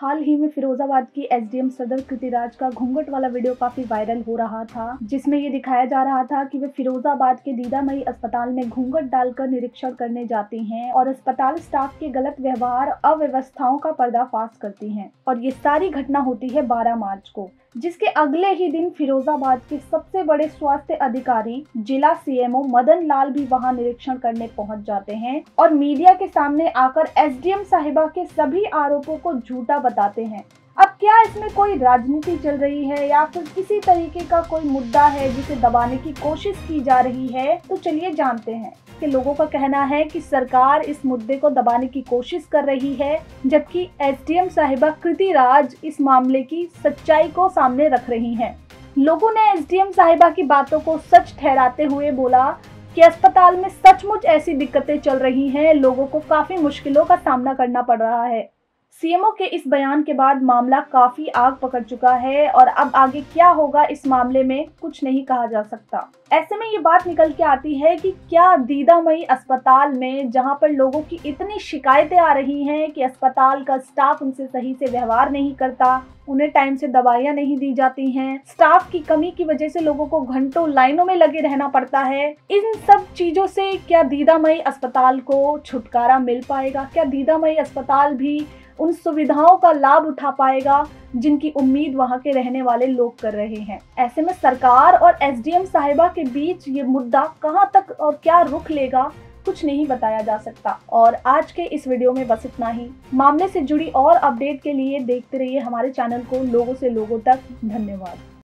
हाल ही में फिरोजाबाद की एसडीएम सदर कृतिराज का घूंघट वाला वीडियो काफ़ी वायरल हो रहा था, जिसमें ये दिखाया जा रहा था कि वे फिरोजाबाद के दीदामई अस्पताल में घूंघट डालकर निरीक्षण करने जाते हैं और अस्पताल स्टाफ के गलत व्यवहार, अव्यवस्थाओं का पर्दाफाश करती हैं। और ये सारी घटना होती है 12 मार्च को। जिसके अगले ही दिन फिरोजाबाद के सबसे बड़े स्वास्थ्य अधिकारी, जिला सीएमओ मदन लाल भी वहाँ निरीक्षण करने पहुँच जाते हैं और मीडिया के सामने आकर एसडीएम साहिबा के सभी आरोपों को झूठा बताते हैं। अब क्या इसमें कोई राजनीति चल रही है या फिर किसी तरीके का कोई मुद्दा है जिसे दबाने की कोशिश की जा रही है? तो चलिए जानते हैं। कि लोगों का कहना है कि सरकार इस मुद्दे को दबाने की कोशिश कर रही है, जबकि एसडीएम साहिबा कृति राज इस मामले की सच्चाई को सामने रख रही हैं। लोगों ने एसडीएम साहिबा की बातों को सच ठहराते हुए बोला कि अस्पताल में सचमुच ऐसी दिक्कतें चल रही हैं, लोगों को काफ़ी मुश्किलों का सामना करना पड़ रहा है सीएमओ के इस बयान के बाद मामला काफ़ी आग पकड़ चुका है और अब आगे क्या होगा इस मामले में कुछ नहीं कहा जा सकता। ऐसे में ये बात निकल के आती है कि क्या दीदामई अस्पताल में, जहाँ पर लोगों की इतनी शिकायतें आ रही हैं कि अस्पताल का स्टाफ उनसे सही से व्यवहार नहीं करता, उन्हें टाइम से दवाइयाँ नहीं दी जाती हैं, स्टाफ की कमी की वजह से लोगों को घंटों लाइनों में लगे रहना पड़ता है, इन सब चीज़ों से क्या दीदामई अस्पताल को छुटकारा मिल पाएगा? क्या दीदामई अस्पताल भी उन सुविधाओं का लाभ उठा पाएगा जिनकी उम्मीद वहाँ के रहने वाले लोग कर रहे हैं। ऐसे में सरकार और एसडीएम साहिबा के बीच ये मुद्दा कहाँ तक और क्या रुख लेगा, कुछ नहीं बताया जा सकता। और आज के इस वीडियो में बस इतना ही। मामले से जुड़ी और अपडेट के लिए देखते रहिए हमारे चैनल को। लोगों से लोगों तक धन्यवाद।